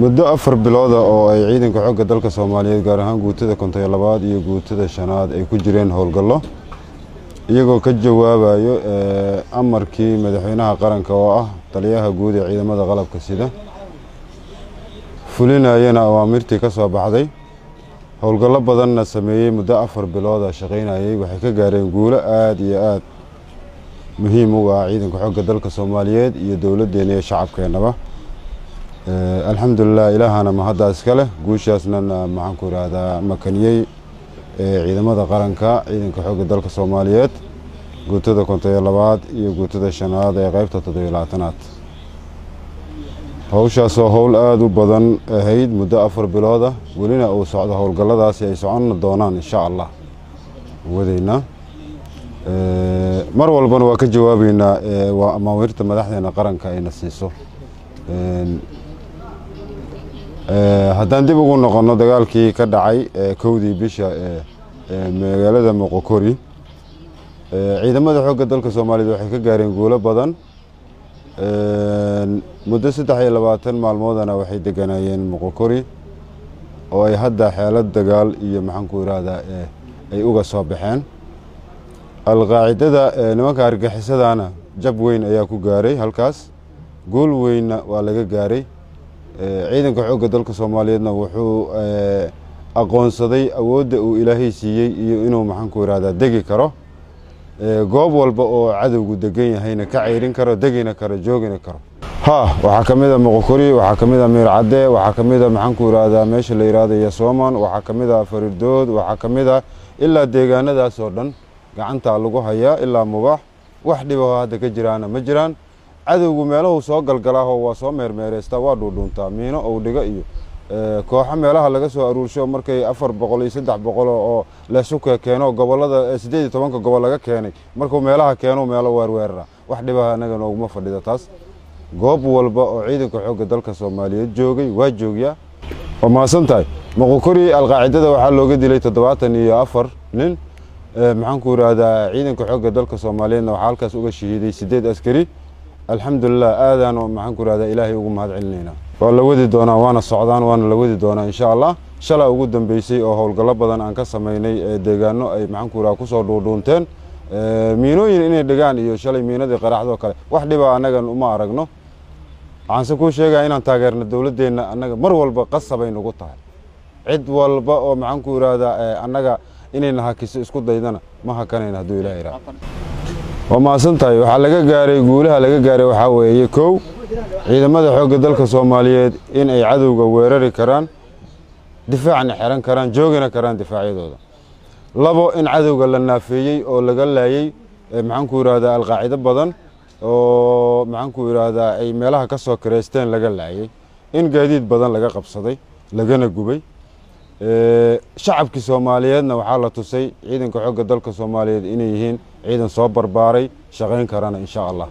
muddo afar bilooda oo ay ciidanka xogga dalka soomaaliyeed gaar ahaan guutada konton iyo labaad iyo guutada shanaad ay ku jireen howlgallo iyagoo ka jawaabayo amarkii madaxweynaha qaranka oo ah taliyaha guud ee ciidamada qalabka sida fulinayana awaamirtii ka soo baxday. Howlgallo badanna sameeyey muddo afar bilooda shaqaynayey waxay ka gaareen guulo aada iyo aada muhiim uga ah ciidanka xogga dalka soomaaliyeed iyo dowladdeena iyo shacabkeennaba alxamdulilah ilaahana mahaddaa iska leh guushaasna maxaan ku ihahdaa makaniyey ciidamada qaranka ciidanka xogga dalka soomaaliyeed guutada konton labaad iyo guutada shanaad ee qeybta toddobiyo labaatanaad howshaasoo howl aada u badan ahayd muddo afar bilooda welina uu socdo howlgalladaasi ay socon doonaan insha allah wadeynaa mar walbana waa ka jawaabeynaa waa amaamirta madaxdeena qaranka ayna siiso haddaan dib ugu noqonno dagaalkii ka dhacay kowdii bisha magaalada moqokori ciidamada xoogga dalka soomaaliyeed waxay ka gaareen guulo badan. Muddo saddex iyo labaatan maalmoodana waxay deganaayeen moqokori oo ay hadda xeelad dagaal iyo maxaan ku ihahdaa ay uga soo baxeen. Alqaacidada nimanka argaxisadana jab weyn ayaa ku gaaray halkaas. Guul weynna waa laga gaaray ciidanka xoogga dalka soomaaliyeedna wuxuu aqoonsaday awoodda uu ilaahay siiyey iyo inuu maxaan ku ihahdaa degi karo. Goob walba oo cadowgu degan yahayna ka ceyrin karo degina karo joogina karo. Ha waxaa ka mid a moqokori waxaa ka mid a miircadde waxaa ka mid a maxaan ku ihahdaa meesha la yihahdo yasoman waxaa ka mid a faridood waxaa ka mid a ilaa deegaanadaas oo dhan gacantaa lagu hayaa ilaa mubax wax dhibaho hadda ka jiraana ma jiraan cadowgu meelahu soo galgalaaho waa soo meermeereystaa waa dhuudhuuntaa miino ou dhiga iyo kooxo meelaha laga soo aruursho markay afar boqol iyo saddex boqol oo leesuka keeno gobollada siddeed iyo tobanka gobol laga keenay. Markuu meelaha keeno meelo weerweerara. Wax dhibaha anaga nooguma fadhida taas. Goob walba oo ciidanka xoogga dalka soomaaliyeed joogay waa joogyaa waa mahadsan tahay moqokori alqaacidada waxaa looga dilay toddobaatan iyo afar nin. Maxaan ku ihahdaa ciidanka xoogga dalka soomaaliyeedna waxaa halkaas uga shahiiday siddeed askari alxamdulilah aadaan maxaan ku ihahdaa ilaahay ugu mahad celinaynaa waa la wadi doonaa waana socdaan waana la wadi doonaa insha allah. Shalaa ugu dambeysay oo howlgallo badan aan ka samaynay deegaano ay maxaan ku ihahdaa ku soo dhuudhuunteen miinooyin inay dhigaan iyo shalay miinadii qaraxdoo kale. Wax dhiba annagan uma aragno. Waxaanse kuu sheegaya inaan taageerno dowladdeenna annaga mar walba qasabay nagu tahay. Cid walba oo maxaan ku ihahdaa annaga inayna hakiso isku daydana ma hakanayna hadduu ilah iraa waa mahadsan tahay. Waxaa laga gaaray guulaha laga gaaray waxaa weeye kow. Ciidamada xoogga dalka soomaaliyeed in ay cadowga weerari karaan difaacna xiran karaan joogina karaan difaacyadooda labo in cadowga la naafeeyey oo laga laayey maxaan ku ihahdaa alqaacido badan oo maxaan ku ihahdaa ay meelaha ka soo kareysteen laga laayey. In gaadiid badan laga qabsaday lagana gubay. Shacabkii soomaaliyeedna waxaa la tusay ciidanka xoogga dalka soomaaliyeed inay yihiin ciidan soo barbaaray shaqayn karana insha allah